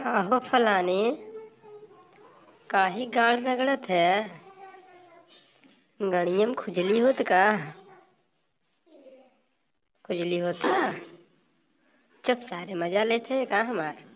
काहो फलानी। काही गाड़ रगड़त है। गड़िया में खुजली होत का? खुजली होता चुप सारे मज़ा लेते हैं का हमारा?